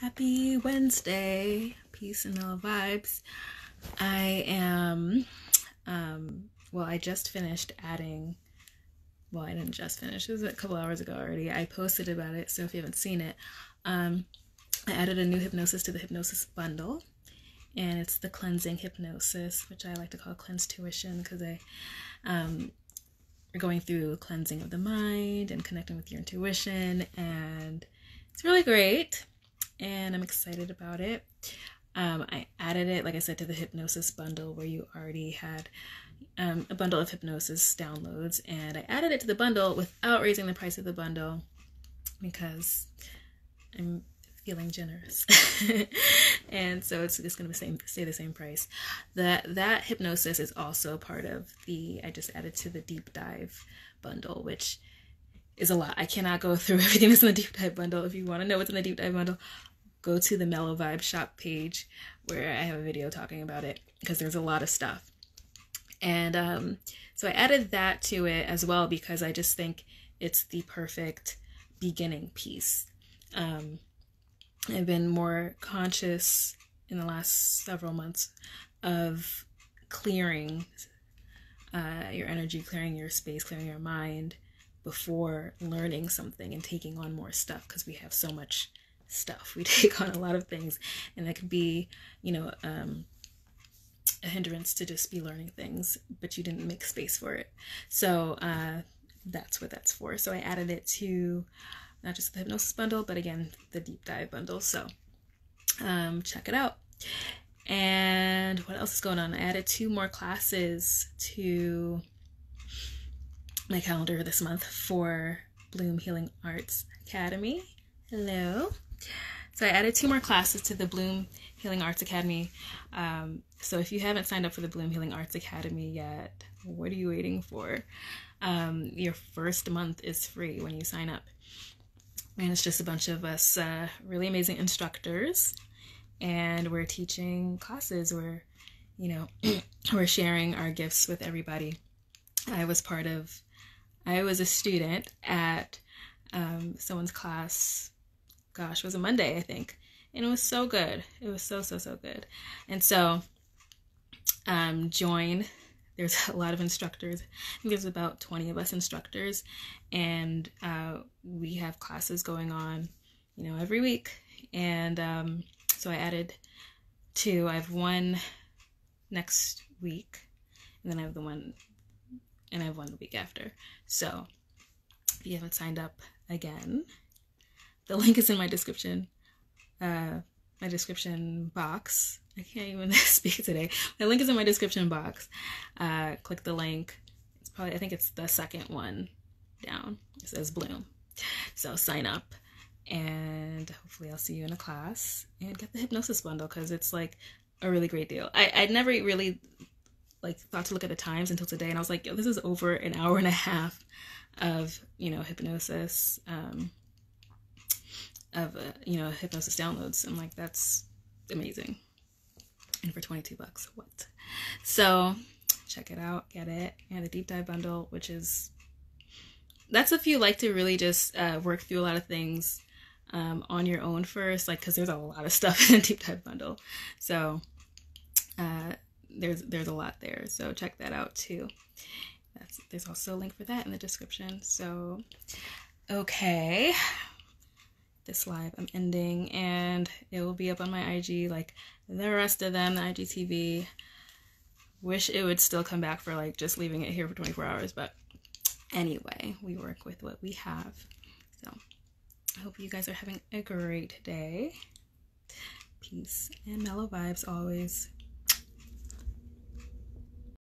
Happy Wednesday. Peace and mellow vibes. I am, um, well, I just finished adding, well, I didn't just finish, it was a couple hours ago already. I posted about it, so if you haven't seen it, um, I added a new hypnosis to the hypnosis bundle, and it's the cleansing hypnosis, which I like to call cleanse tuition because I, um, going through cleansing of the mind and connecting with your intuition, and it's really great excited about it. Um, I added it, like I said, to the hypnosis bundle where you already had um, a bundle of hypnosis downloads, and I added it to the bundle without raising the price of the bundle because I'm feeling generous, and so it's just going to same stay the same price. That that hypnosis is also part of the I just added to the deep dive bundle, which is a lot. I cannot go through everything that's in the deep dive bundle. If you want to know what's in the deep dive bundle, go to the Mellow Vybes shop page where I have a video talking about it because there's a lot of stuff. And um, so I added that to it as well because I just think it's the perfect beginning piece. Um, I've been more conscious in the last several months of clearing uh, your energy, clearing your space, clearing your mind before learning something and taking on more stuff because we have so much stuff. We take on a lot of things, and that could be, you know, um, a hindrance to just be learning things, but you didn't make space for it. So uh, that's what that's for. So I added it to not just the hypnosis bundle, but again, the deep dive bundle. So um, check it out. And what else is going on? I added two more classes to my calendar this month for Bloom Healing Arts Academy. Hello. So I added two more classes to the Bloom Healing Arts Academy. Um, so if you haven't signed up for the Bloom Healing Arts Academy yet, what are you waiting for? Um, your first month is free when you sign up. And it's just a bunch of us uh, really amazing instructors. And we're teaching classes. We're, you know, we're sharing our gifts with everybody. I was part of I was a student at um, someone's class, gosh, it was a Monday, I think. And it was so good. It was so, so, so good. And so, um, join. There's a lot of instructors. I think there's about 20 of us instructors. And uh, we have classes going on, you know, every week. And um, so I added two. I have one next week. And then I have the one and I have one the week after. So if you haven't signed up again, the link is in my description, uh, my description box. I can't even speak today. The link is in my description box. Uh, click the link. It's probably I think it's the second one down. It says Bloom. So sign up and hopefully I'll see you in a class and get the hypnosis bundle because it's like a really great deal. I, I'd never really like thought to look at the times until today, and I was like, Yo, this is over an hour and a half of you know hypnosis, um, of uh, you know hypnosis downloads. I'm like, that's amazing. And for 22 bucks, what? So check it out, get it, and the deep dive bundle, which is that's if you like to really just uh, work through a lot of things um, on your own first, like because there's a lot of stuff in the deep dive bundle. So uh, there's there's a lot there so check that out too that's there's also a link for that in the description so okay this live i'm ending and it will be up on my ig like the rest of them the igtv wish it would still come back for like just leaving it here for 24 hours but anyway we work with what we have. So i hope you guys are having a great day. Peace and mellow vibes always